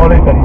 All right,